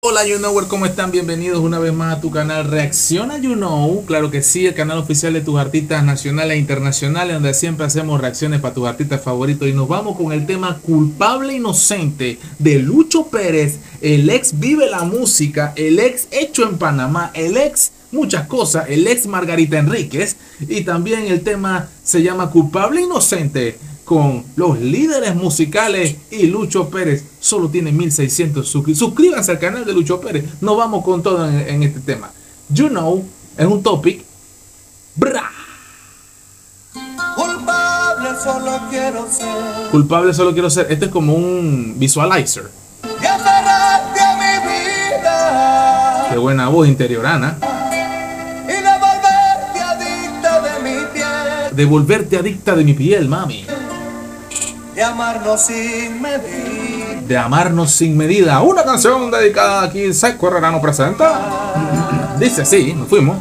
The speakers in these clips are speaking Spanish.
Hola You Knower, ¿cómo están? Bienvenidos una vez más a tu canal Reacciona You Know. Claro que sí, el canal oficial de tus artistas nacionales e internacionales, donde siempre hacemos reacciones para tus artistas favoritos. Y nos vamos con el tema Culpable Inocente de Lucho Pérez, el ex Vive la Música, el ex Hecho en Panamá, el ex muchas cosas, el ex Margarita Enríquez. Y también el tema se llama Culpable Inocente con los líderes musicales y Lucho Pérez. Solo tiene 1600 suscriptores. Suscríbanse al canal de Lucho Pérez. Nos vamos con todo en, este tema. You know, es un topic. Bra. Culpable solo quiero ser. Culpable solo quiero ser. Este es como un visualizer. Qué buena voz interiorana. Y devolverte adicta de mi piel. Devolverte adicta de mi piel, mami de amarnos sin medida. De amarnos sin medida. Una canción dedicada aquí, Seco Herrera presenta. Dice así, nos fuimos.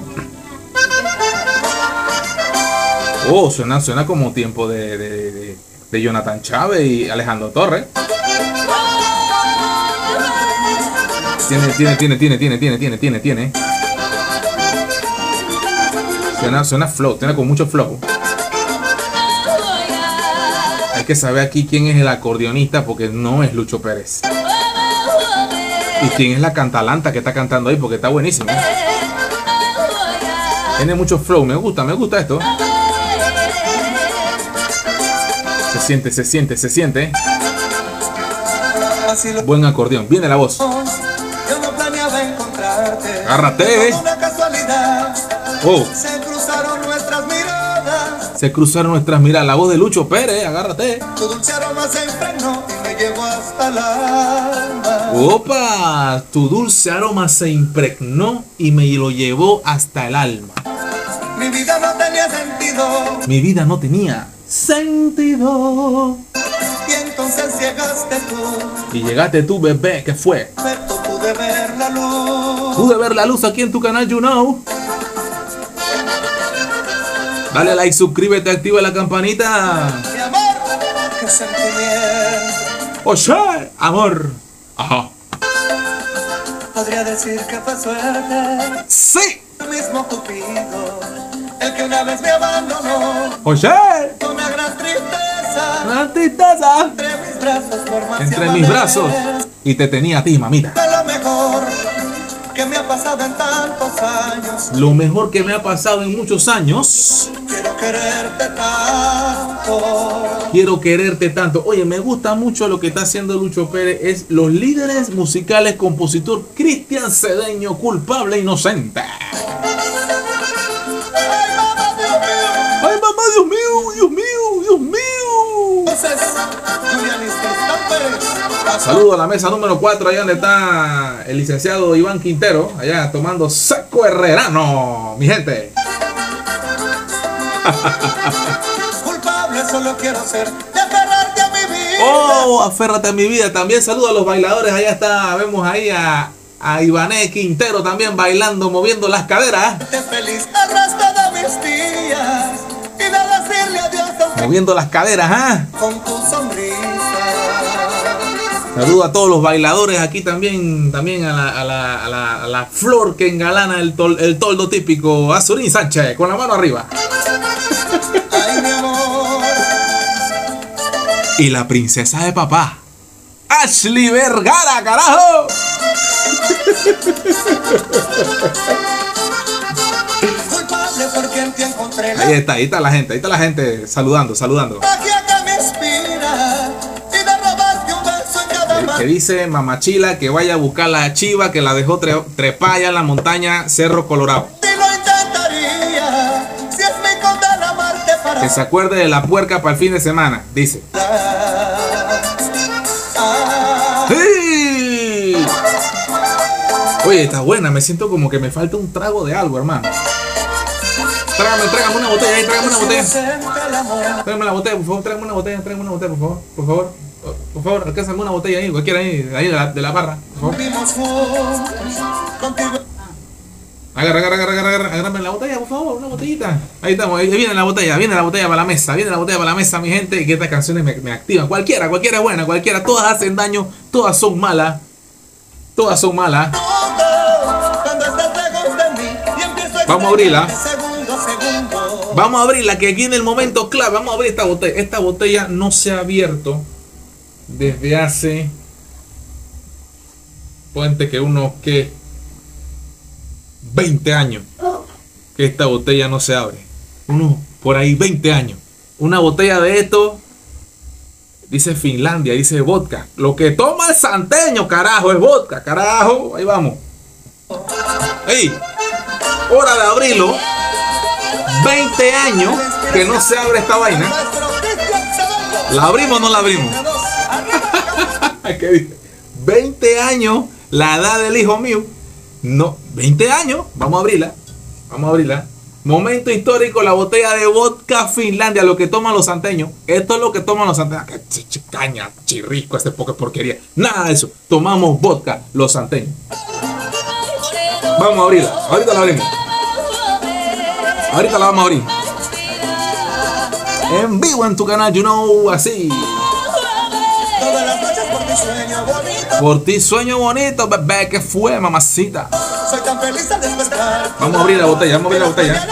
Oh, suena, suena como tiempo de, de, de Jonathan Chávez y Alejandro Torres. Tiene, tiene, tiene, tiene, tiene, tiene, tiene, tiene, tiene. Suena, suena flow, tiene con mucho flow que saber aquí quién es el acordeonista porque no es Lucho Pérez. Y quién es la cantalanta que está cantando ahí porque está buenísimo. Tiene mucho flow, me gusta, me gusta esto. Se siente, se siente, se siente. Buen acordeón, viene la voz. Agárrate. Oh. Se cruzaron nuestras miradas. La voz de Lucho Pérez, agárrate. Tu dulce aroma se impregnó y me llevó hasta el alma. Opa, tu dulce aroma se impregnó y me lo llevó hasta el alma. Mi vida no tenía sentido. Mi vida no tenía sentido. Y entonces llegaste tú. Y llegaste tú, bebé, ¿qué fue? pude ver la luz. Pude ver la luz aquí en tu canal, you know. Dale like, suscríbete, activa la campanita. Mi amor, qué sentimiento. Oye, amor. Ajá. Podría decir que fue suerte. Sí. El mismo Cupido, el que una vez me abandonó. Oye. Con una gran tristeza. Gran tristeza. Entre mis brazos, por Entre mis brazos. Y te tenía a ti, mamita. Pasado en tantos años. Lo mejor que me ha pasado en muchos años. Quiero quererte tanto. Quiero quererte tanto. Oye, me gusta mucho lo que está haciendo Lucho Pérez. Es los líderes musicales, compositor Cristian Cedeño, culpable e inocente. Ay, mamá, Dios mío, Dios mío, Dios mío. Entonces, Julián Saludo a la mesa número 4, allá donde está el licenciado Iván Quintero, allá tomando seco herrerano, mi gente. Culpable solo quiero ser de aferrarte a mi vida. Oh, aférrate a mi vida. También saludo a los bailadores, allá está, vemos ahí a, a Ivané Quintero también bailando, moviendo las caderas. Feliz el resto de mis días y de decirle adiós. Moviendo las caderas, ¿ah? Con tu sonrisa. Saludo a todos los bailadores aquí también, también a la, a la, a la, a la flor que engalana el, tol, el toldo típico, Azurín Sánchez, con la mano arriba. Ay, mi amor. Y la princesa de papá, Ashley Vergara, carajo. Ahí está, ahí está la gente, ahí está la gente saludando, saludando. Que dice Mamachila que vaya a buscar la chiva que la dejó trepaya en la montaña Cerro Colorado. Que se acuerde de la puerca para el fin de semana, dice. Oye, está buena, me siento como que me falta un trago de algo, hermano. Trágame, trágame una botella trágame una botella. Trágame la botella, por favor, trágame una botella, trágame una botella, por favor, por favor. Por favor, alcánzame una botella ahí, cualquiera ahí, ahí de la, de la barra. Por Agarra, agarra, agarra, agarra, agarrame la botella, por favor, una botellita. Ahí estamos, ahí viene la botella, viene la botella para la mesa, viene la botella para la mesa, mi gente, que estas canciones me, me activan. Cualquiera, cualquiera es buena, cualquiera, todas hacen daño, todas son malas. Todas son malas. Y Vamos a abrirla. Vamos a abrirla, que aquí en el momento clave, vamos a abrir esta botella. Esta botella no se ha abierto desde hace. Puente que unos que 20 años que esta botella no se abre. Unos por ahí 20 años. Una botella de esto dice Finlandia, dice vodka. Lo que toma el santeño, carajo, es vodka, carajo. Ahí vamos. ¡Ey! Hora de abrirlo. 20 años que no se abre esta vaina. ¿La abrimos o no la abrimos? ¿Qué dice? 20 años, la edad del hijo mío. No, 20 años. Vamos a abrirla. Vamos a abrirla. Momento histórico, la botella de vodka Finlandia, lo que toman los santeños. Esto es lo que toman los santeños. Ah, Caña, chirrisco, este poca porquería. Nada de eso. Tomamos vodka los santeños. Vamos a abrirla. Ahorita la abrimos. Ahorita la vamos a abrir. En vivo en tu canal, you know, así. Sueño bonito. Por ti sueño bonito, bebé, que fue, mamacita. Soy tan feliz al despertar. Vamos a abrir la botella, vamos a abrir la botella.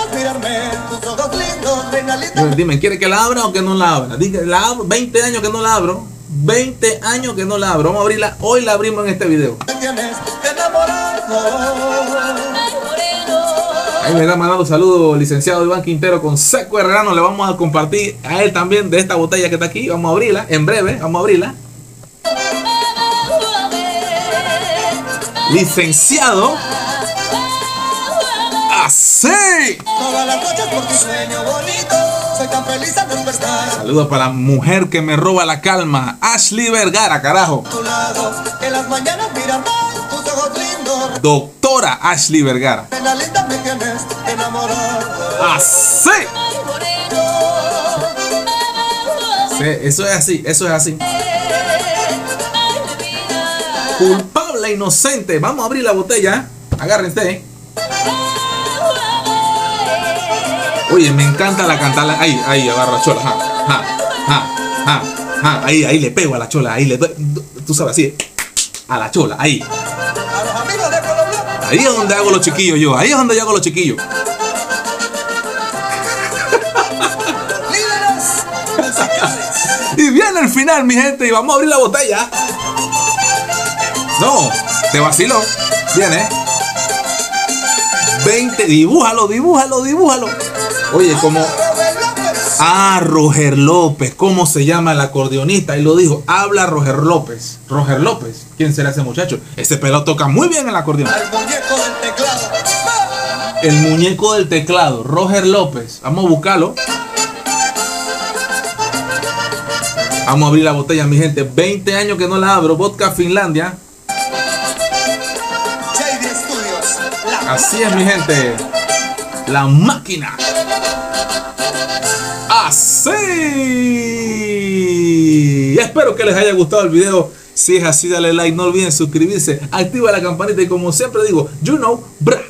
Linda. Dime, ¿quiere que la abra o que no la abra? Dije, la abro, 20 años que no la abro. 20 años que no la abro. Vamos a abrirla. Hoy la abrimos en este video. Ahí me está mandando saludos, licenciado Iván Quintero con Seco Herrano. Le vamos a compartir a él también de esta botella que está aquí. Vamos a abrirla en breve. Vamos a abrirla. Licenciado. Así. Todas las noches por tu sueño bonito. Soy tan feliz al despertar. Saludos para la mujer que me roba la calma. Ashley Vergara, carajo. A tu lado. En las mañanas mirarme, tus ojos lindos. Doctora Ashley Vergara. Reina linda me tienes enamorado. Así. Sí, eso es así, eso es así. Culpable, inocente. Vamos a abrir la botella. Agárrense. Oye, me encanta la cantarla. Ahí, ahí, agarro la chola. Ja, ja, ja, ja, ja. Ahí, ahí le pego a la chola. Ahí le doy. Tú sabes, así. A la chola, ahí. Ahí es donde hago los chiquillos yo. Ahí es donde yo hago los chiquillos. Y viene el final, mi gente, y vamos a abrir la botella. No, te vacilo. Viene. 20, dibújalo, dibújalo, dibújalo. Oye, como. Ah, Roger López, ¿cómo se llama el acordeonista? Y lo dijo, habla Roger López. Roger López, ¿quién será ese muchacho? Ese pelo toca muy bien el acordeón. Al muñeco del teclado. El muñeco del teclado, Roger López. Vamos a buscarlo. Vamos a abrir la botella, mi gente. 20 años que no la abro. Vodka Finlandia. Así es, mi gente. La máquina. Así. Espero que les haya gustado el video. Si es así, dale like. No olviden suscribirse. Activa la campanita. Y como siempre digo, you know, bra.